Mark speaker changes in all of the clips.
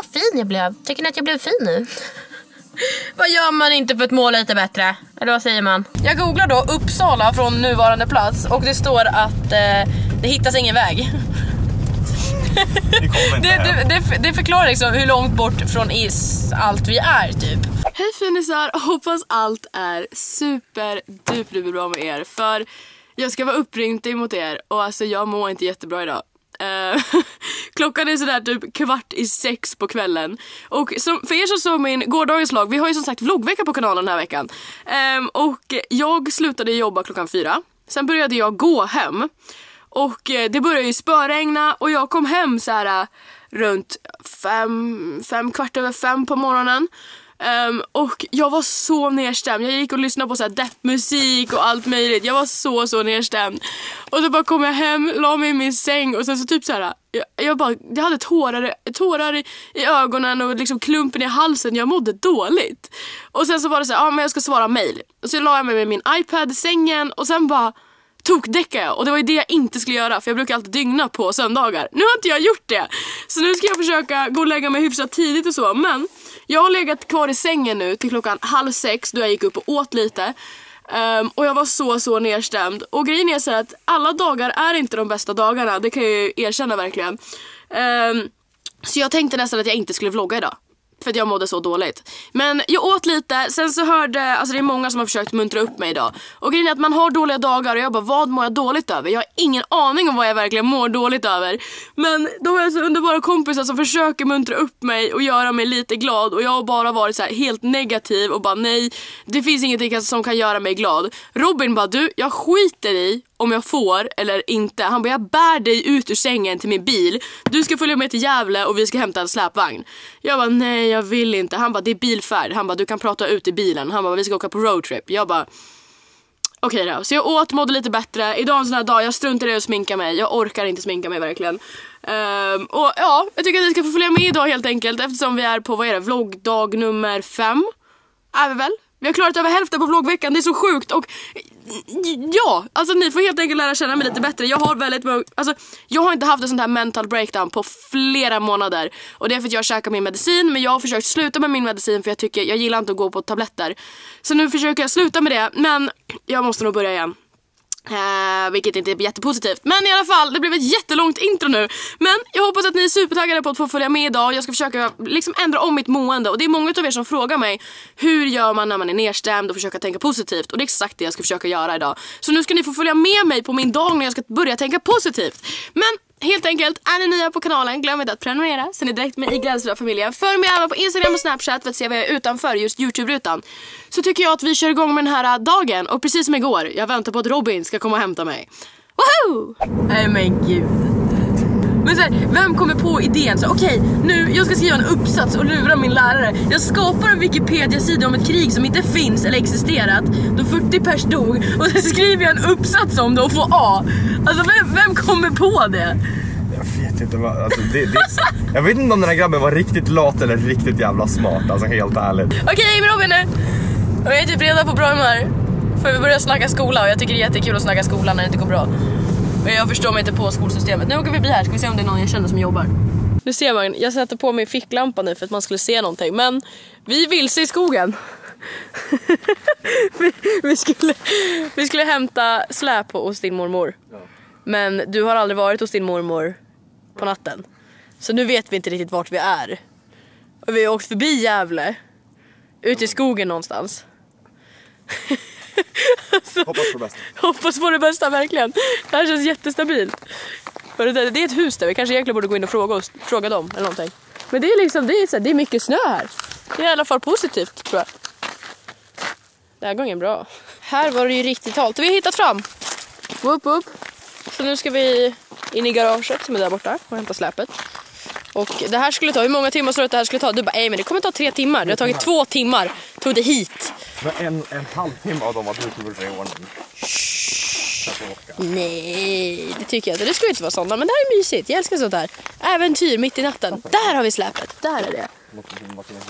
Speaker 1: vad fin jag blev. Tycker ni att jag blev fin nu? vad gör man inte för att må lite bättre? Eller vad säger man? Jag googlar då Uppsala från nuvarande plats och det står att eh, det hittas ingen väg. Det, det, det, det förklarar liksom hur långt bort från is allt vi är typ.
Speaker 2: Hej finisar, hoppas allt är super duper bra med er för jag ska vara upprymd mot er och alltså jag mår inte jättebra idag. Eh, klockan är sådär typ kvart i sex på kvällen. Och som, för er som såg min gårdagens vlogg, vi har ju som sagt vloggvecka på kanalen den här veckan. Ehm, och jag slutade jobba klockan fyra. Sen började jag gå hem. Och eh, det började ju spöregna och jag kom hem så här eh, runt fem, fem kvart över fem på morgonen. Um, och jag var så nedstämd. Jag gick och lyssnade på så här deppmusik och allt möjligt. Jag var så så nedstämd. Och så bara kom jag hem, la mig i min säng och sen så typ så här. Jag, jag, bara, jag hade tårar, tårar i, i ögonen och liksom klumpen i halsen. Jag mådde dåligt. Och sen så var det så här, ja men jag ska svara mail. Och så la jag mig med min iPad i sängen och sen bara tokdäckade jag och det var ju det jag inte skulle göra för jag brukar alltid dygna på söndagar. Nu har inte jag gjort det. Så nu ska jag försöka gå och lägga mig hyfsat tidigt och så men jag har legat kvar i sängen nu till klockan halv sex då jag gick upp och åt lite. Um, och jag var så så nedstämd. Och grejen är så att alla dagar är inte de bästa dagarna, det kan jag ju erkänna verkligen. Um, så jag tänkte nästan att jag inte skulle vlogga idag. För att jag mådde så dåligt. Men jag åt lite, sen så hörde, alltså det är många som har försökt muntra upp mig idag. Och grejen är att man har dåliga dagar och jag bara vad mår jag dåligt över? Jag har ingen aning om vad jag verkligen mår dåligt över. Men då har jag så underbara kompisar som försöker muntra upp mig och göra mig lite glad och jag har bara varit så här helt negativ och bara nej, det finns ingenting som kan göra mig glad. Robin bara du, jag skiter i om jag får eller inte. Han bara jag bär dig ut ur sängen till min bil. Du ska följa med till Gävle och vi ska hämta en släpvagn. Jag bara nej jag vill inte. Han bara det är bilfärd. Han bara du kan prata ut i bilen. Han bara vi ska åka på roadtrip. Jag bara Okej då, så jag åt, mådde lite bättre. Idag är en sån här dag, jag struntar i att sminka mig. Jag orkar inte sminka mig verkligen. Um, och ja, jag tycker att ni ska få följa med idag helt enkelt eftersom vi är på, vad är det, vloggdag nummer fem? Är vi väl? Vi har klarat över hälften på vloggveckan, det är så sjukt och ja, alltså ni får helt enkelt lära känna mig lite bättre. Jag har väldigt många, alltså jag har inte haft en sån här mental breakdown på flera månader och det är för att jag käkar min medicin men jag har försökt sluta med min medicin för jag tycker, jag gillar inte att gå på tabletter. Så nu försöker jag sluta med det men jag måste nog börja igen. Eh, vilket inte är jättepositivt. Men i alla fall, det blev ett jättelångt intro nu. Men jag hoppas att ni är supertaggade på att få följa med idag. Jag ska försöka liksom ändra om mitt mående. Och det är många av er som frågar mig hur gör man när man är nedstämd och försöka tänka positivt. Och det är exakt det jag ska försöka göra idag. Så nu ska ni få följa med mig på min dag när jag ska börja tänka positivt. Men Helt enkelt, är ni nya på kanalen, glöm inte att prenumerera så ni är direkt med i Gränsfria familjen. Följ mig även på Instagram och Snapchat för att se vad jag är utanför just Youtube-rutan. Så tycker jag att vi kör igång med den här äh, dagen och precis som igår, jag väntar på att Robin ska komma och hämta mig. Woho! Nej men gud. Men så här, vem kommer på idén? Så okej, nu jag ska skriva en uppsats och lura min lärare. Jag skapar en Wikipedia-sida om ett krig som inte finns eller existerat då 40 pers dog och sen skriver jag en uppsats om det och får A. Alltså vem, vem kommer på det?
Speaker 3: Jag vet inte vad, alltså, det, det, Jag vet inte om den här grabben var riktigt lat eller riktigt jävla smart, alltså helt ärligt.
Speaker 1: Okej, men Robin nu. Jag är typ redan på bra humör. För vi börjar snacka skola och jag tycker det är jättekul att snacka skolan när det inte går bra. Jag förstår mig inte på skolsystemet. Nu åker vi förbi här, ska vi se om det är någon jag känner som jobbar. Nu ser man, jag sätter på min ficklampa nu för att man skulle se någonting. Men vi är vilse i skogen. vi, vi, skulle, vi skulle hämta släp hos din mormor. Men du har aldrig varit hos din mormor på natten. Så nu vet vi inte riktigt vart vi är. Och vi har åkt förbi Gävle. Ute i skogen någonstans.
Speaker 3: Hoppas på det bästa.
Speaker 1: Hoppas på det bästa verkligen. Det här känns jättestabilt. Det, är ett hus där, vi kanske egentligen borde gå in och fråga, oss, fråga dem eller någonting. Men det är liksom, det är, så här, det är mycket snö här. Det är i alla fall positivt tror jag. Det här går ingen bra. Här var det ju riktigt halt. Vi har hittat fram. Upp, upp. Så nu ska vi in i garaget som är där borta och hämta släpet. Och det här skulle ta, hur många timmar sa du att det här skulle ta? Du bara, nej men det kommer ta tre timmar. Det har tagit två timmar. Tog det hit.
Speaker 3: Men en, en halvtimme av dem var du det i ordning.
Speaker 1: Nej, det tycker jag inte. Det ska inte vara sådana. Men det här är mysigt. Jag älskar sånt här. Äventyr mitt i natten. Där har vi släpet. Där är det.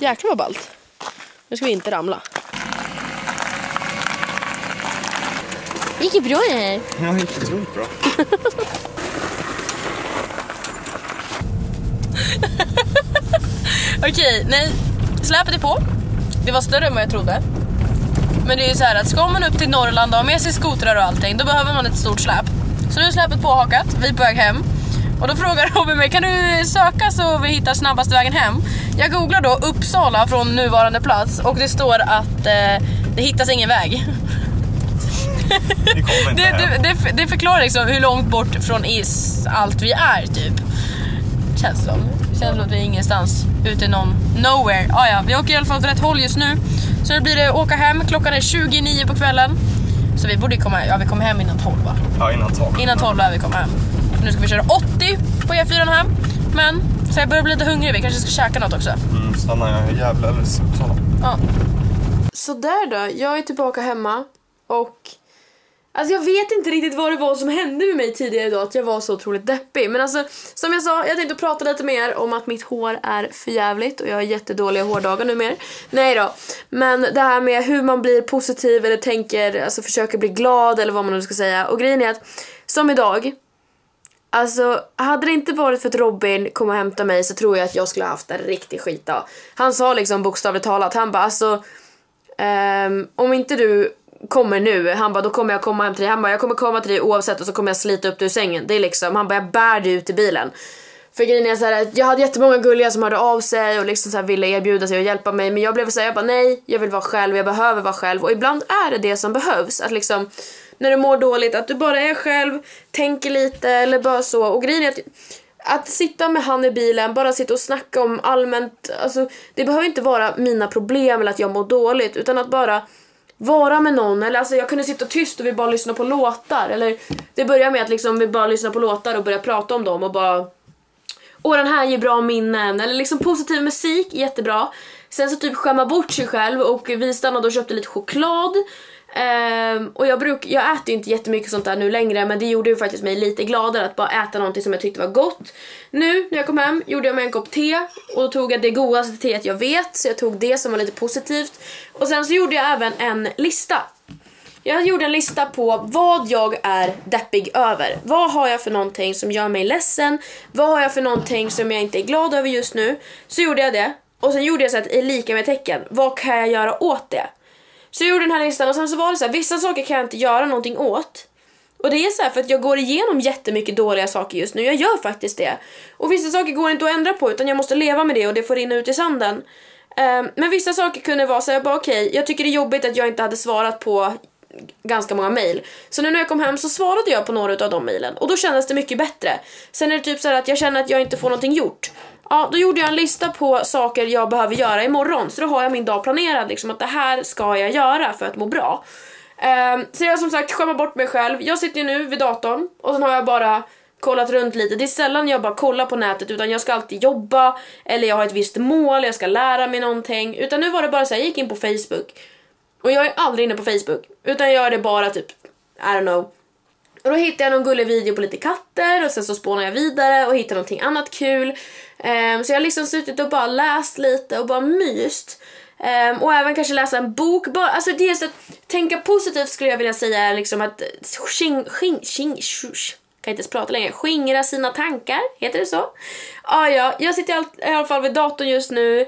Speaker 1: Jäklar vad ballt. Nu ska vi inte ramla. Det gick ju bra det här.
Speaker 3: Ja, helt otroligt bra.
Speaker 4: Okej, nej. Släpet är på. Det var större än vad jag trodde. Men det är ju så här att ska man upp till Norrland och ha med sig skotrar och allting, då behöver man ett stort släp. Så nu är släpet påhakat, vi är på väg hem. Och då frågar Robin mig, kan du söka så vi hittar snabbaste vägen hem? Jag googlar då Uppsala från nuvarande plats och det står att eh, det hittas ingen väg. Det, det, det, det förklarar liksom hur långt bort från is allt vi är typ. Känns. Känns som att vi är ingenstans ute i någon nowhere. Ah, ja, vi åker i alla fall åt rätt håll just nu. Så nu blir det åka hem. Klockan är 29 på kvällen. Så vi borde komma, ja vi kommer hem innan 12 va?
Speaker 3: Ja, innan 12.
Speaker 4: Innan 12 lär vi komma hem. Nu ska vi köra 80 på E4 hem. Men så jag börjar bli lite hungrig, vi kanske ska käka något också.
Speaker 3: Mm, stannar jag i Gävle eller Uppsala?
Speaker 4: Ja.
Speaker 2: Så där då, jag är tillbaka hemma och Alltså jag vet inte riktigt vad det var som hände med mig tidigare idag, att jag var så otroligt deppig. Men alltså, som jag sa, jag tänkte prata lite mer om att mitt hår är förjävligt och jag har jättedåliga hårdagar numera. Nej då. Men det här med hur man blir positiv eller tänker, alltså försöker bli glad eller vad man nu ska säga. Och grejen är att, som idag, Alltså, hade det inte varit för att Robin kom och hämtade mig så tror jag att jag skulle ha haft en riktig skitdag. Han sa liksom bokstavligt talat, han bara alltså ehm, om inte du kommer nu, han bara då kommer jag komma hem till dig. Han bara jag kommer komma till dig oavsett och så kommer jag slita upp dig ur sängen. Det är liksom, han bara jag bär dig ut i bilen. För grejen är så här, att jag hade jättemånga gulliga som hörde av sig och liksom så här ville erbjuda sig och hjälpa mig men jag blev såhär, jag bara nej, jag vill vara själv, jag behöver vara själv och ibland är det det som behövs. Att liksom när du mår dåligt, att du bara är själv, tänker lite eller bara så. Och grejen är att att sitta med han i bilen, bara sitta och snacka om allmänt, alltså det behöver inte vara mina problem eller att jag mår dåligt utan att bara vara med någon eller alltså jag kunde sitta tyst och vi bara lyssna på låtar eller det börjar med att liksom vi bara lyssnar på låtar och börjar prata om dem och bara Åh den här ger bra minnen eller liksom positiv musik, jättebra. Sen så typ skämma bort sig själv och vi stannade och köpte lite choklad. Um, och jag, bruk, jag äter ju inte jättemycket sånt där nu längre men det gjorde ju faktiskt mig lite gladare att bara äta någonting som jag tyckte var gott. Nu när jag kom hem gjorde jag mig en kopp te och då tog jag det godaste teet jag vet så jag tog det som var lite positivt. Och sen så gjorde jag även en lista. Jag gjorde en lista på vad jag är deppig över. Vad har jag för någonting som gör mig ledsen? Vad har jag för någonting som jag inte är glad över just nu? Så gjorde jag det. Och sen gjorde jag så att i lika med tecken. Vad kan jag göra åt det? Så jag gjorde den här listan och sen så var det så här, vissa saker kan jag inte göra någonting åt. Och det är så här för att jag går igenom jättemycket dåliga saker just nu, jag gör faktiskt det. Och vissa saker går inte att ändra på utan jag måste leva med det och det får rinna ut i sanden. Um, men vissa saker kunde vara så här, jag bara okej, jag tycker det är jobbigt att jag inte hade svarat på ganska många mail. Så nu när jag kom hem så svarade jag på några av de mailen och då kändes det mycket bättre. Sen är det typ så här att jag känner att jag inte får någonting gjort. Ja, då gjorde jag en lista på saker jag behöver göra imorgon. Så då har jag min dag planerad liksom att det här ska jag göra för att må bra. Um, så jag som sagt skämmer bort mig själv. Jag sitter ju nu vid datorn och sen har jag bara kollat runt lite. Det är sällan jag bara kollar på nätet utan jag ska alltid jobba eller jag har ett visst mål, jag ska lära mig någonting. Utan nu var det bara så här, jag gick in på Facebook. Och jag är aldrig inne på Facebook utan jag gör det bara typ, I don't know. Och då hittade jag någon gullig video på lite katter och sen så spånade jag vidare och hittade någonting annat kul. Um, så jag har liksom suttit och bara läst lite och bara myst. Um, och även kanske läsa en bok. Bara, alltså det är så att tänka positivt skulle jag vilja säga är liksom att sking, sking, sking, shush. kan inte ens prata längre. Skingra sina tankar, heter det så? Ah, ja, jag sitter i all- i alla fall vid datorn just nu.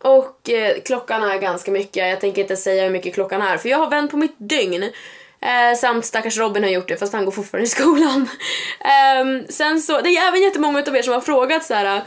Speaker 2: Och eh, klockan är ganska mycket. Jag tänker inte säga hur mycket klockan är för jag har vänt på mitt dygn. Eh, samt stackars Robin har gjort det fast han går fortfarande i skolan. eh, sen så, det är även jättemånga av er som har frågat så här.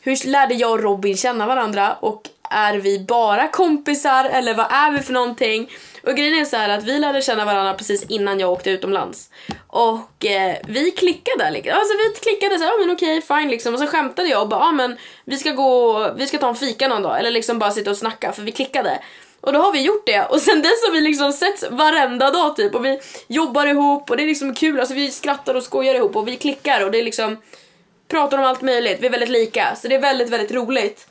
Speaker 2: Hur lärde jag och Robin känna varandra och är vi bara kompisar eller vad är vi för någonting? Och grejen är så här att vi lärde känna varandra precis innan jag åkte utomlands. Och eh, vi klickade liksom. Alltså vi klickade så ja ja men okej fine liksom. Och så skämtade jag och bara, ja men vi ska gå, vi ska ta en fika någon dag. Eller liksom bara sitta och snacka för vi klickade. Och då har vi gjort det och sen dess har vi liksom setts varenda dag typ och vi jobbar ihop och det är liksom kul, alltså vi skrattar och skojar ihop och vi klickar och det är liksom pratar om allt möjligt, vi är väldigt lika så det är väldigt väldigt roligt.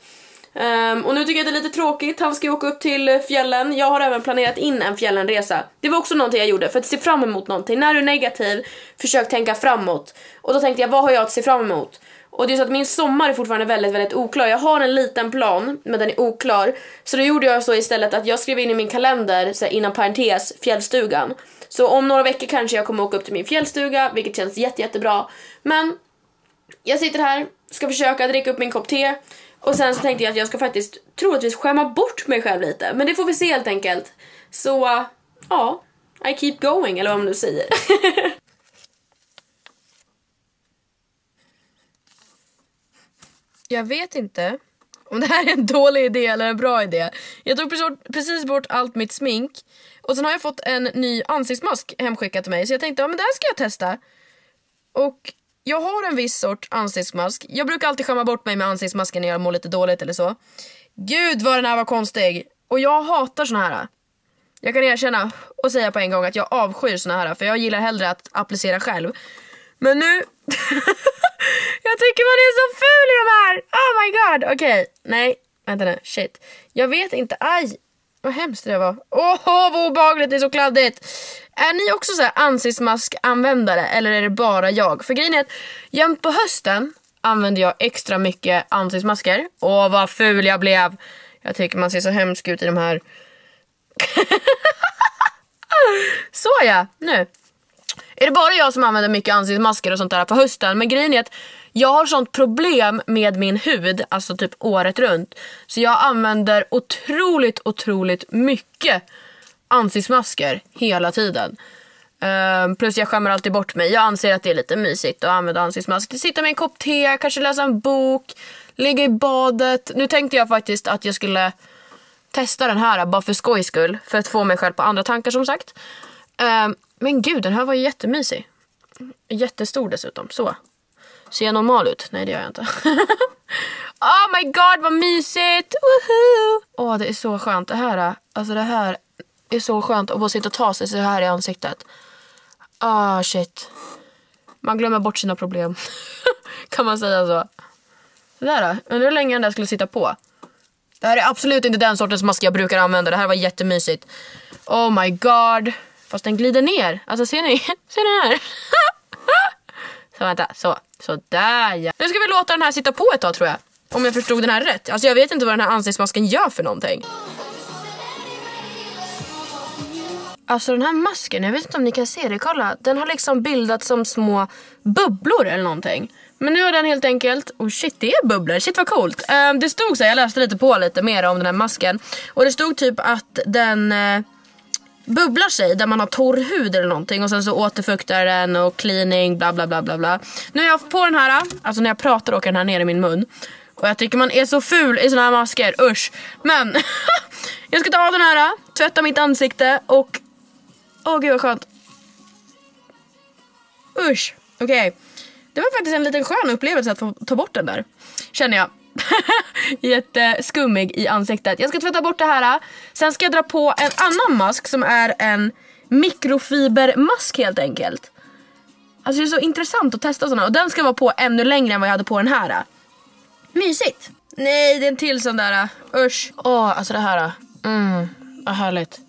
Speaker 2: Um, och nu tycker jag det är lite tråkigt, han ska ju åka upp till fjällen. Jag har även planerat in en fjällenresa. Det var också någonting jag gjorde för att se fram emot någonting. När du är negativ, försök tänka framåt. Och då tänkte jag, vad har jag att se fram emot? Och det är så att min sommar är fortfarande väldigt, väldigt oklar. Jag har en liten plan, men den är oklar. Så då gjorde jag så istället att jag skrev in i min kalender, så här, innan parentes, fjällstugan. Så om några veckor kanske jag kommer åka upp till min fjällstuga, vilket känns jätte, jättebra. Men jag sitter här, ska försöka dricka upp min kopp te Och sen så tänkte jag att jag ska faktiskt troligtvis skämma bort mig själv lite. Men det får vi se helt enkelt. Så, ja. I keep going, eller vad man nu säger. jag vet inte om det här är en dålig idé eller en bra idé. Jag tog precis bort allt mitt smink. Och sen har jag fått en ny ansiktsmask hemskickad till mig. Så jag tänkte, ja men det här ska jag testa. Och jag har en viss sort ansiktsmask. Jag brukar alltid skämma bort mig med ansiktsmasken när jag mår lite dåligt eller så. Gud vad den här var konstig. Och jag hatar såna här. Jag kan erkänna och säga på en gång att jag avskyr såna här för jag gillar hellre att applicera själv. Men nu... jag tycker man är så ful i de här! Oh my god! Okej, okay. nej. Vänta nu, shit. Jag vet inte, aj! Vad hemskt det var. Åh, oh, vad obehagligt, det är så kladdigt. Är ni också så här ansiktsmaskanvändare eller är det bara jag? För grejen är att jämt på hösten använder jag extra mycket ansiktsmasker. Åh, vad ful jag blev. Jag tycker man ser så hemsk ut i de här. så ja, nu. Är det bara jag som använder mycket ansiktsmasker och sånt där på hösten? Men grejen är att jag har sånt problem med min hud, alltså typ året runt. Så jag använder otroligt, otroligt mycket ansiktsmasker hela tiden. Uh, plus jag skämmer alltid bort mig. Jag anser att det är lite mysigt att använda ansiktsmask. Sitta med en kopp te, kanske läsa en bok, ligga i badet. Nu tänkte jag faktiskt att jag skulle testa den här bara för skojs skull. För att få mig själv på andra tankar som sagt. Uh, men gud, den här var ju jättemysig. Jättestor dessutom. Så. Ser jag normal ut? Nej, det gör jag inte. oh my god, vad mysigt! Åh, oh, det är så skönt. Det här, alltså det här är så skönt att bara sitta och ta sig så här i ansiktet. Ah, oh, shit. Man glömmer bort sina problem. kan man säga så? Det där då? Undrar hur länge den där skulle sitta på. Det här är absolut inte den sortens mask jag brukar använda. Det här var jättemysigt. Oh my god. Fast den glider ner. Alltså ser ni? ser ni här? så vänta, så. sådär ja. Nu ska vi låta den här sitta på ett tag tror jag. Om jag förstod den här rätt. Alltså jag vet inte vad den här ansiktsmasken gör för någonting. Alltså den här masken, jag vet inte om ni kan se det, kolla. Den har liksom bildats som små bubblor eller någonting. Men nu har den helt enkelt, oh shit det är bubblor, shit vad coolt. Ehm, det stod så jag läste lite på lite mer om den här masken. Och det stod typ att den uh, bubblar sig där man har torr hud eller någonting och sen så återfuktar den och cleaning bla bla bla bla bla. Nu har jag på den här, alltså när jag pratar åker den här ner i min mun. Och jag tycker man är så ful i såna här masker, usch. Men jag ska ta av den här, tvätta mitt ansikte och åh oh, gud vad skönt. Usch, okej. Okay. Det var faktiskt en liten skön upplevelse att få ta bort den där. Känner jag. Jätteskummig i ansiktet. Jag ska tvätta bort det här. Sen ska jag dra på en annan mask som är en mikrofibermask helt enkelt. Alltså det är så intressant att testa sådana och den ska vara på ännu längre än vad jag hade på den här. Mysigt! Nej, det är en till sån där. Usch. Åh, oh, alltså det här. Mm, vad härligt.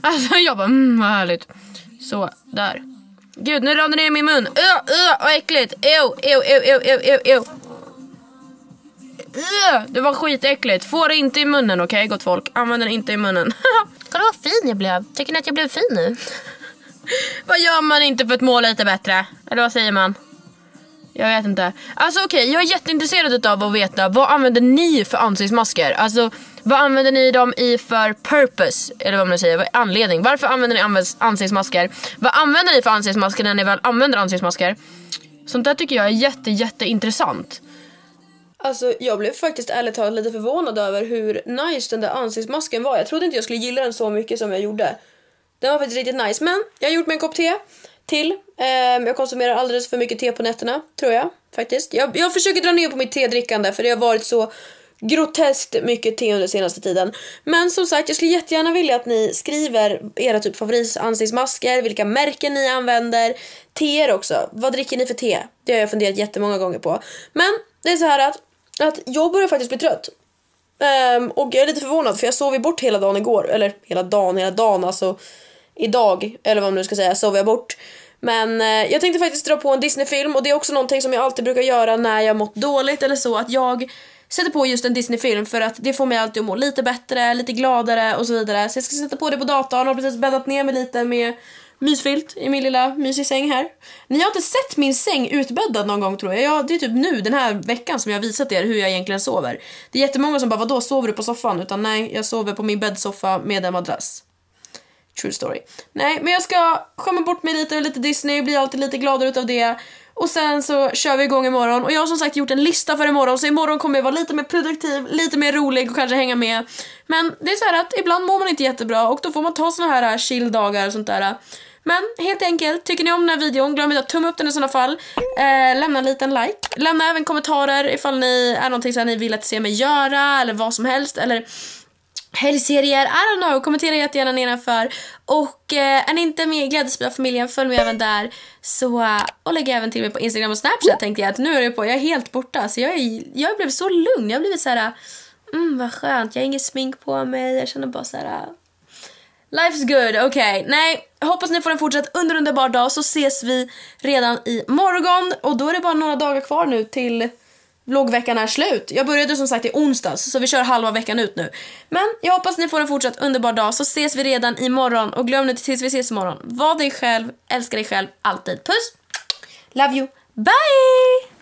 Speaker 2: Alltså jag bara, mm, vad härligt. Så, där. Gud, nu rann det ner i min mun. Öh, öh, vad äckligt. Ew, ew, ew, ew, ew, ew. Det var skitäckligt. Få det inte i munnen, okej okay, gott folk. Använd den inte i munnen. Kolla vad fin jag blev. Tycker ni att jag blev fin nu? vad gör man inte för att må lite bättre? Eller vad säger man? Jag vet inte. Alltså okej, okay, jag är jätteintresserad av att veta vad använder ni för ansiktsmasker? Alltså vad använder ni dem i för purpose? Eller vad man säger, vad är anledning? Varför använder ni ansiktsmasker? Vad använder ni för ansiktsmasker när ni väl använder ansiktsmasker? Sånt där tycker jag är jätte, jätteintressant. Alltså jag blev faktiskt ärligt talat lite förvånad över hur nice den där ansiktsmasken var. Jag trodde inte jag skulle gilla den så mycket som jag gjorde. Den var faktiskt riktigt nice. Men jag har gjort mig en kopp te till. Um, jag konsumerar alldeles för mycket te på nätterna, tror jag. Faktiskt. Jag, jag försöker dra ner på mitt tedrickande för det har varit så groteskt mycket te under senaste tiden. Men som sagt, jag skulle jättegärna vilja att ni skriver era typ favoritansiktsmasker, vilka märken ni använder, teer också. Vad dricker ni för te? Det har jag funderat jättemånga gånger på. Men det är så här att att jag börjar faktiskt bli trött. Um, och jag är lite förvånad för jag sov ju bort hela dagen igår. Eller hela dagen, hela dagen alltså. Idag, eller vad man nu ska säga, sov jag bort. Men eh, jag tänkte faktiskt dra på en Disney-film och det är också någonting som jag alltid brukar göra när jag mått dåligt eller så. Att jag sätter på just en Disney-film för att det får mig alltid att må lite bättre, lite gladare och så vidare. Så jag ska sätta på det på datorn och precis bäddat ner mig lite med mysfilt i min lilla mysiga säng här. Ni har inte sett min säng utbäddad någon gång tror jag. jag. Det är typ nu den här veckan som jag har visat er hur jag egentligen sover. Det är jättemånga som bara vadå sover du på soffan? Utan nej, jag sover på min bäddsoffa med en madrass. True story. Nej, men jag ska skämma bort mig lite med lite Disney, blir alltid lite gladare utav det. Och sen så kör vi igång imorgon och jag har som sagt gjort en lista för imorgon så imorgon kommer jag vara lite mer produktiv, lite mer rolig och kanske hänga med. Men det är så här att ibland mår man inte jättebra och då får man ta såna här chill-dagar och sånt där. Men helt enkelt, tycker ni om den här videon, glöm inte att tumma upp den i sådana fall. Eh, lämna en liten like. Lämna även kommentarer ifall ni är någonting som ni vill att se mig göra eller vad som helst. Eller helgserier, I don't know, kommentera jättegärna nedanför. Och eh, är ni inte med i Glädjespira-familjen, följ mig även där. Så, eh, och lägg även till mig på Instagram och Snapchat tänkte jag att nu är jag på, jag är helt borta. Så jag, är, jag blev så lugn, jag har blivit så här, mm vad skönt, jag har inget smink på mig, jag känner bara så här. Life's good, okej. Okay. Nej, hoppas ni får en fortsatt underunderbar dag så ses vi redan i morgon och då är det bara några dagar kvar nu till vloggveckan är slut. Jag började som sagt i onsdags så vi kör halva veckan ut nu. Men jag hoppas ni får en fortsatt underbar dag så ses vi redan imorgon och glöm inte tills vi ses imorgon. Var dig själv, älska dig själv alltid. Puss! Love you, bye!